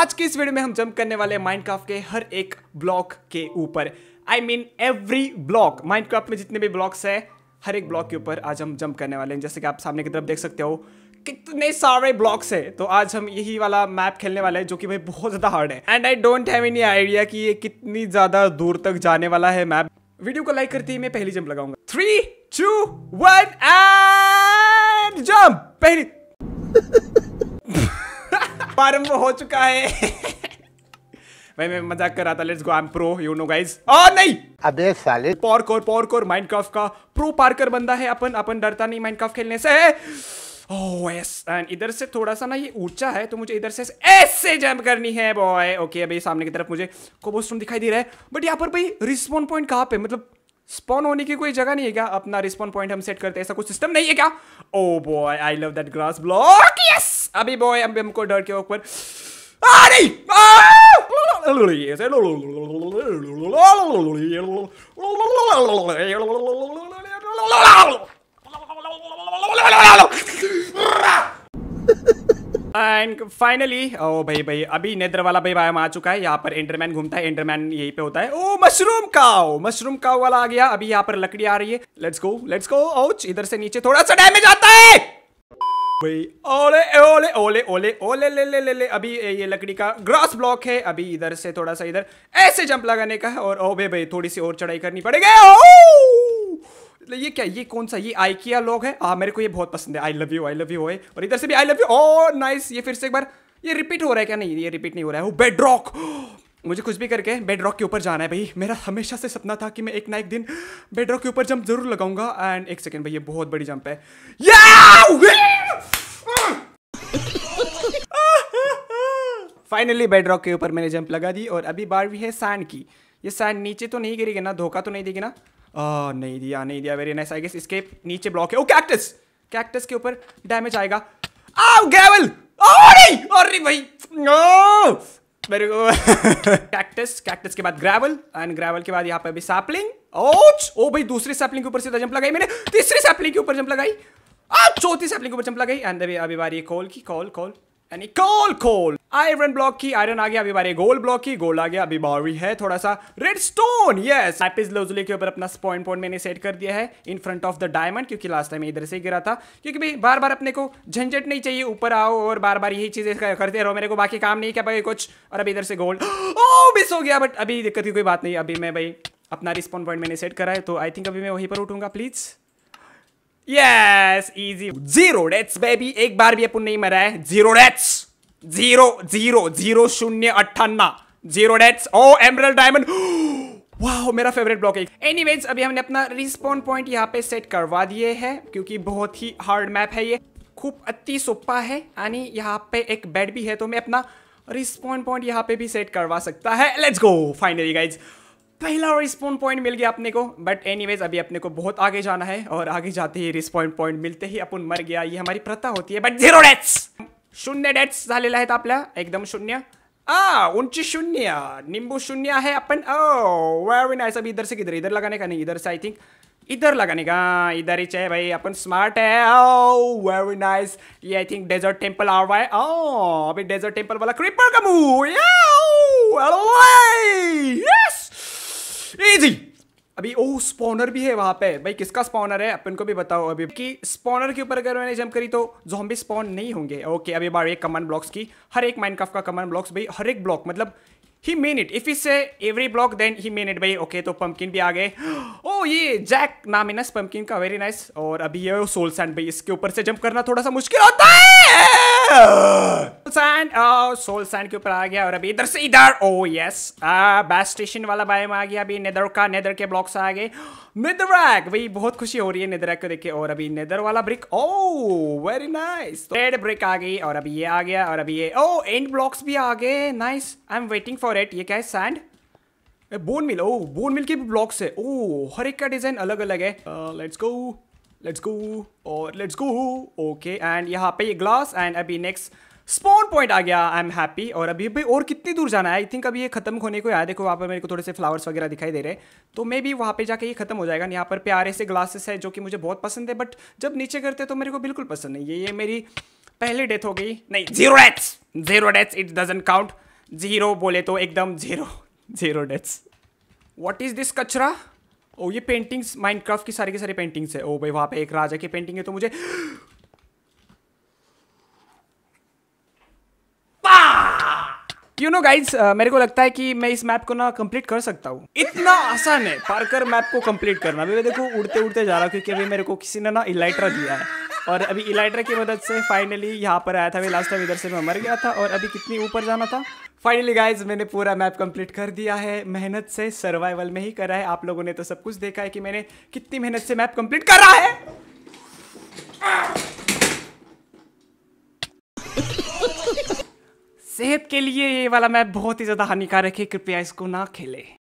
आज की इस वीडियो में हम जंप करने वाले माइनक्राफ्ट के हर एक ब्लॉक के ऊपर। I mean every block Minecraft में जितने भी ब्लॉक्स है, हर एक ब्लॉक के ऊपर आज हम जंप करने वाले हैं। जैसे कि आप सामने की तरफ़ देख सकते हो, कितने सारे ब्लॉक्स है। तो आज हम यही वाला मैप खेलने वाले हैं, जो कि भाई बहुत ज़्यादा हार्ड है। And I don't have any idea कि ये कितनी ज़्यादा दूर तक जाने वाला है मैप वीडियो को लाइक करते ही मैं पहली जंप लगाऊँगा। Three two one and jump पहली। प्रारंभ हो चुका है। भाई मैं मज़ाक कर रहा था let's go I am pro you know guys oh नहीं! अबे साले। पार्कोर पार्कोर माइनक्राफ्ट का प्रो पार्कर बंदा है अपन अपन डरता नहीं माइनक्राफ्ट खेलने से। ओह यस एंड इधर से थोड़ा सा ना ये ऊँचा है तो मुझे इधर से ऐसे जंप करनी है बॉय ओके अभी सामने की तरफ़ मुझे कोबोस्टोन दिखाई दे रहा है बट यहाँ पर भाई रिस्पॉन पॉइंट कहाँ पे? मतलब स्पॉन होने की कोई जगह नहीं है क्या? अपना रिस्पॉन पॉइंट हम सेट करते हैं ऐसा कुछ सिस्टम नहीं है क्या? ओ boy I love that grass block yes अभी बॉय अब हमको डर के ऊपर एंड फाइनली ओ भाई भाई, अभी नेद्र वाला भाई बायोम आ चुका है। यहाँ पर एंडरमैन घूमता है। एंडरमैन यहीं पे होता है। ओ मशरूम काओ मशरूम काओ वाला आ गया। अभी यहाँ पर लकड़ी आ रही है। Let's go let's go ouch इधर से नीचे थोड़ा सा डैमेज आता है। भाई, ओले ओले ओले ओले ओले, ले ले ले ले, अभी ये लकड़ी का ग्रास ब्लॉक है, अभी इधर से थोड़ा सा इधर, ऐसे जंप लगाने का है, और, ओ भाई भाई, थोड़ी सी और चढ़ाई करनी पड़ेगी, ओ! ये क्या, ये कौन सा, ये आइकिया लोग है? हाँ मेरे को ये बहुत पसंद है I love you I love you और इधर से भी I love you oh nice ये फिर से एक बार, ये रिपीट हो रहा है क्या? नहीं, ये रिपीट नहीं हो रहा है बेड रॉक मुझे कुछ भी करके बेड रॉक के ऊपर जाना है, भाई, मेरा हमेशा से सपना था कि मैं एक ना एक दिन बेड रॉक के ऊपर जंप ज़रूर लगाऊँगा एंड एक सेकेंड भाई, ये बहुत बड़ी जंप है। फाइनली बेड रॉक के ऊपर मैंने जंप लगा दी और अभी बार भी है सैंड की। ये सैंड नीचे तो नहीं गिरेगी ना? धोखा तो नहीं देगी ना? आ, नहीं दिया नहीं दिया। वेरी नाइस आई गेस इसके नीचे ब्लॉक है। ओ कैक्टस कैक्टस के ऊपर डैमेज आएगा। आओ गैवल अरे अरे भाई नो मेरे को कैक्टस कैक्टस के बाद ग्रेवल एंड ग्रेवल के बाद यहाँ पे अभी सैपलिंग ओच ओ भाई दूसरी सैपलिंग के ऊपर सीधा जंप लगाई मैंने। तीसरी सैपलिंग के ऊपर जंप लगाई। चौथी सैपलिंग के ऊपर जंप लगाई। एंड अभी अभी बारी कॉल की कॉल कॉल यानी कोल कोल। आयरन ब्लॉक की, आयरन आ गया, अभी बारे गोल्ड ब्लॉक की गोल्ड आ गया, अभी बारी है थोड़ा सा redstone yes lapis lazuli के ऊपर अपना पॉइंट पॉइंट मैंने सेट कर दिया है in front of the diamond क्योंकि लास्ट टाइम इधर से ही गिरा था, क्योंकि भाई बार बार अपने को झंझट नहीं चाहिए, ऊपर आओ और बार बार यही चीज़ें करते रहो, मेरे को बाकी काम नहीं क्या भाई, कुछ? और अभी इधर से गोल्ड ओ मिस हो गया बट अभी दिक्कत की कोई बात नहीं, अभी मैं भाई, अपना रिस्पॉन्ड पॉइंट मैंने सेट करा है तो आई थिंक अभी मैं वहीं पर उठूँगा please yes easy zero deaths baby एक बार भी अपन नहीं मरा है. Zero deaths zero zero zero शून्य, अट्ठान्ना. Zero deaths oh emerald diamond वाह मेरा फेवरेट ब्लॉक है. एनीवेज अभी हमने अपना रिस्पॉन पॉइंट यहाँ पे सेट करवा दिए हैं, क्योंकि बहुत ही हार्ड मैप है ये. खूब अति सोपा है. यानी यहाँ पे एक बेड भी है तो मैं अपना रिस्पॉन पॉइंट यहाँ पे भी सेट करवा सकता है. लेट्स गो फाइनली गाइज़ पहला रिस्पॉन पॉइंट मिल गया अपने को बट एनीवेज अभी अपने को बहुत आगे जाना है और आगे जाते ही रिस्पॉन पॉइंट मिलते ही अपन मर गया, ये हमारी प्रथा होती है बट ज़ीरो डेट्स शून्य डेट्स झालेले आहेत आपल्या, एकदम शून्य. आ, उंची शून्य. नींबू शून्य है अपन ओ वेरी नाइस अभी इधर से किधर? इधर लगाने का नहीं, इधर से आई थिंक इधर लगाने का, इधर ही चाहिए भाई, अपन स्मार्ट है. ओ वेरी नाइस ये आई थिंक डेजर्ट टेंपल आ रहा है. ओ, अभी डेजर्ट टेंपल वाला क्रीपर का इजी अभी ओ स्पॉनर भी है वहाँ पे। भाई, किसका स्पॉनर है? अपन को भी बताओ अभी। कि स्पॉनर के ऊपर अगर मैंने जंप करी तो जॉम्बी स्पॉन नहीं होंगे। ओके अभी बार एक कमांड ब्लॉक्स की। हर एक माइनक्राफ्ट का कमांड ब्लॉक्स भाई, हर एक ब्लॉक मतलब ही mine it if is every block then he main it भाई। ओके तो पंपकिन भी आ गए। ओ ये जैक नाम है ना पंपकिन का। वेरी नाइस और अभी ये सोल सैंड भाई, इसके ऊपर से जंप करना थोड़ा सा मुश्किल होता है! सैंड सोल सैंड के ऊपर आ गया और अभी इधर से इधर। ओ यस बैस स्टेशन वाला बायोम आ गया। अभी नेदर का नेदर के ब्लॉक्स आ गए। बहुत खुशी हो रही है को देख के। और अभी नेदर वाला brick oh very nice red brick आ गई और अभी ये आ गया और अभी ये। ओ एंड ब्लॉक्स भी आ गए। Nice I am waiting for it ये क्या है? Sand bone meal oh bone meal के भी ब्लॉक्स है। ओ हर एक का डिज़ाइन अलग अलग है लेट्स गो लेट्स गो और लेट्स गो ओके एंड यहाँ पे ये ग्लास एंड अभी नेक्स्ट स्पॉन पॉइंट आ गया. आई एम हैप्पी और अभी भाई और कितनी दूर जाना है? आई थिंक अभी ये खत्म होने को आया देखो, वहाँ पर मेरे को थोड़े से फ्लावर्स वगैरह दिखाई दे रहे हैं. तो मे भी वहाँ पे जाके ये खत्म हो जाएगा. यहाँ पर प्यारे से ग्लासेस है, जो कि मुझे बहुत पसंद है बट जब नीचे करते तो मेरे को बिल्कुल पसंद नहीं है. ये मेरी पहली डेथ हो गई. नहीं zero deaths zero deaths it doesn't count zero बोले तो एकदम zero zero deaths what is this कचरा? ओ, ये पेंटिंग्स माइनक्राफ्ट की सारी की सारी पेंटिंग्स है। ओ, भाई, वहाँ पे एक राजा की पेंटिंग है तो मुझे यू नो गाइज़ मेरे को लगता है कि मैं इस मैप को ना कंप्लीट कर सकता हूँ। इतना आसान है पार्कर मैप को कंप्लीट करना। अभी देखो उड़ते उड़ते जा रहा हूँ, क्योंकि अभी मेरे को किसी ने ना इलाइट्रा दिया है। और अभी इलाइट्रा की मदद से फाइनली यहाँ पर आया था, अभी लास्ट टाइम इधर से मैं मर गया था और अभी कितनी ऊपर जाना था। फाइनली गाइज़ मैंने पूरा मैप कंप्लीट कर दिया है। मेहनत से सर्वाइवल में ही करा है। आप लोगों ने तो सब कुछ देखा है कि मैंने कितनी मेहनत से मैप कंप्लीट करा है। सेहत के लिए ये वाला मैप बहुत ही ज़्यादा हानिकारक है। कृपया इसको ना खेले।